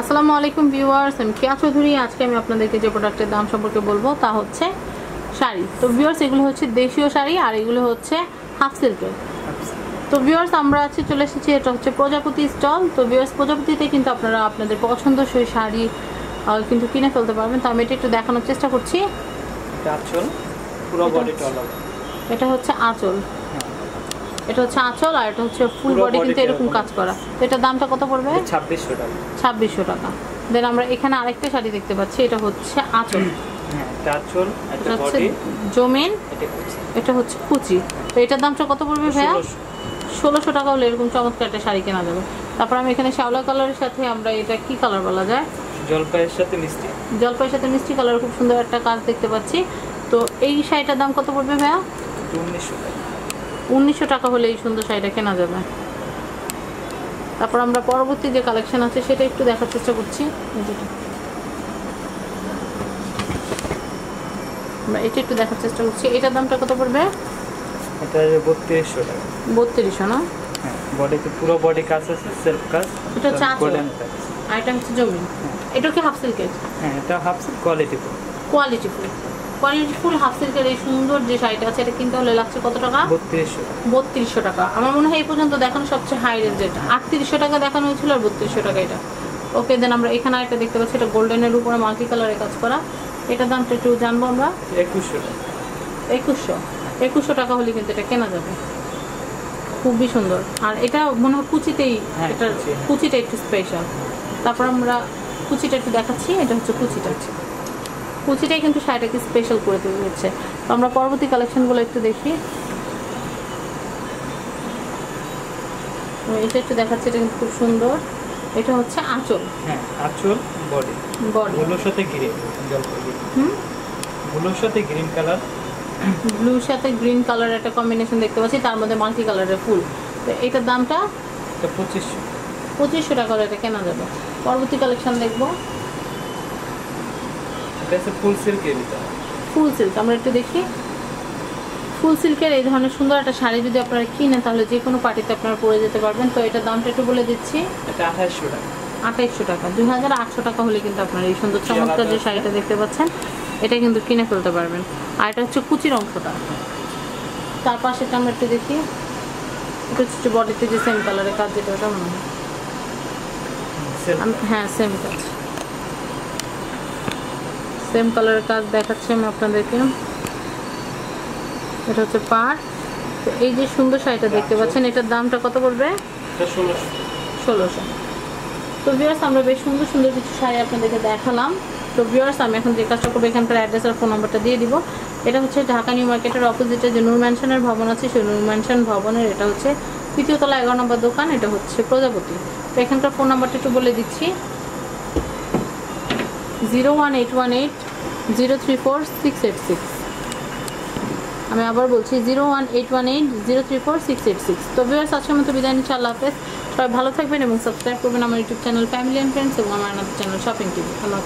আসসালামু আলাইকুম ভিউয়ার্স আমি কেয়া চৌধুরী। আজকে আমি আপনাদেরকে যে প্রোডাক্টের দাম সম্পর্কে বলব তা হচ্ছে শাড়ি। তো ভিউয়ার্স এগুলো হচ্ছে দেশীয় শাড়ি আর এগুলো হচ্ছে হাফ সিল্কের। তো ভিউয়ার্স আমরা আছি চলে এসেছি এটা হচ্ছে প্রজাপতি স্টল। তো ভিউয়ার্স প্রজাপতিতে কিন্তু আপনারা আপনাদের পছন্দসই শাড়ি কিন্তু কিনে ফেলতে পারবেন। তো আমি এটা একটু দেখানোর চেষ্টা করছি। এটা হচ্ছে আঁচল। এটা হচ্ছে আঁচল আর এটা হচ্ছে ফুল বডি কিন্তু এরকম। কাজ করা। তো এটার দামটা কত পড়বে? ছাব্বিশশো টাকা। ছাব্বিশশো টাকা। দেন আমরা এখানে আরেকটা শাড়ি দেখতে পাচ্ছি এটা হচ্ছে আঁচল। হ্যাঁ জমিন এটা হচ্ছে কুচি। তো এটার দামটা কত পড়বে ভাইয়া? ষোলোশো। ষোলোশো টাকা হলে এরকম চমৎকার একটা শাড়ি কেনা যাবে। তারপর আমি এখানে শ্যাওলা কালারের সাথে আমরা এটা কি কালার বলা যায়? জলপাইয়ের সাথে মিষ্টি। জলপাইয়ের সাথে মিষ্টি কালার খুব সুন্দর একটা কাজ দেখতে পাচ্ছি। তো এই শাড়িটার দাম কত পড়বে ভাইয়া? উনিশশো টাকা। উনিশশো টাকা হলে এই সুন্দর শাড়িটা কেনা যাবে। তারপর আমরা পরবর্তী যে কালেকশন আছে সেটা একটু দেখার চেষ্টা করছি। আমরা এটা একটু দেখার চেষ্টা করছি। এটার দামটা কত পড়বে? এটা বত্রিশশো টাকা। বত্রিশশো না? হ্যাঁ বডিতে পুরো বডি কাজ আছে সেলফ কাজ এটা হচ্ছে গোল্ডেন কাজ হচ্ছে এটা কি হাফ সিল্কের হ্যাঁ এটা half quality quality full quality full half সিল্কের এই সুন্দর যে শাড়িটা আছে এটা কিনতে হলে লাগছে কত টাকা? বত্রিশশো। টাকা। আমার মনে হয় এই পর্যন্ত দেখানো সবচেয়ে হাই রেঞ্জ এটা। আটত্রিশশো টাকা দেখানো হয়েছিল আর বত্রিশশো টাকা এটা। ওকে দেন আমরা এখানে একটা দেখতে পাচ্ছি এটা গোল্ডেনের উপরে মাল্টি কালারে কাজ করা। এটার দামটা একটু জানব আমরা? একুশশো। একুশশো। একুশশো টাকা হলে কিন্তু এটা কেনা যাবে। খুবই সুন্দর। আর এটা মনে হয় কুচিতেই হ্যাঁ, এটা কুচি। কুচিটা একটু স্পেশাল তারপর আমরা কুচিটা একটু দেখাচ্ছি এটা হচ্ছে কুচিটা। কুচিটাই কিন্তু শাড়িটাকে স্পেশাল করে তুলেছে তো আমরা পরবর্তী কালেকশনগুলো একটু দেখি। এটা একটু দেখাচ্ছে এটা কিন্তু খুব সুন্দর। এটা হচ্ছে আঁচল। হ্যাঁ আঁচল বডি বডি ব্লুর সাথে গ্রিন হুম? ব্লুর সাথে গ্রিন কালার ব্লুর সাথে গ্রিন কালার একটা কম্বিনেশন দেখতে পাচ্ছি তার মধ্যে মাল্টি কালারের ফুল। তো এটার দামটা? পঁচিশশো। পঁচিশশো টাকা এটা কেনা যাবে। পরবর্তী কালেকশন দেখব। এটা হচ্ছে ফুল সিল্কের ভিতরে ফুল সিল্ক আমরা একটু দেখি। ফুল সিল্কের এই ধরনের সুন্দর একটা শাড়ি যদি আপনারা কিনেন তাহলে যে কোনো পার্টিতে আপনারা পরে যেতে পারবেন। তো এটার দামটা একটু বলে দিচ্ছি। এটা আঠাশশো টাকা। আঠাইশশো টাকা। দুই হাজার আটশো টাকা হলে কিন্তু আপনারা এই সুন্দর চমৎকার যে শাড়িটা দেখতে পাচ্ছেন এটা কিন্তু কিনে ফেলতে পারবেন। আর এটা হচ্ছে কুচির অংশটা। তার পাশেটা আমরা একটু দেখি। এটা হচ্ছে বডিতে যে সেম কালারের কাজ যেটা ওটা মনে হয়। হ্যাঁ সেম কাজ সেম কালারের কাজ দেখাচ্ছি আমি আপনাদেরকে। এটা হচ্ছে পাট। তো এই যে সুন্দর শাড়িটা দেখতে পাচ্ছেন এটার দামটা কত পড়বে ষোলোশো। তো ভিউয়ার্স আমরা বেশ সুন্দর সুন্দর কিছু শাড়ি আপনাদেরকে দেখালাম। তো ভিউয়ার্স আমি এখন যে কাজটা করব এখানকার অ্যাড্রেস আর ফোন নাম্বারটা দিয়ে দিব। এটা হচ্ছে ঢাকা নিউ মার্কেটের অপোজিটে যে নূর ম্যানশনের ভবন আছে সেই নূর ম্যানশন ভবনের এটা হচ্ছে তৃতীয় তলা এগারো নম্বর দোকান এটা হচ্ছে প্রজাপতি। তো এখানকার ফোন নাম্বারটা একটু বলে দিচ্ছি। Zero one eight one eight zero three four six eight six আমি আবার বলছি zero one eight one eight zero three four six eight six তো ভিউয়ার্স আজকের মতো বিদায় নিচ্ছি, আল্লাহ হাফেজ। সবাই ভালো থাকবেন এবং সাবস্ক্রাইব করবেন আমার YouTube channel family and friends এবং আমার চ্যানেল শপিং টিভি আল্লাহ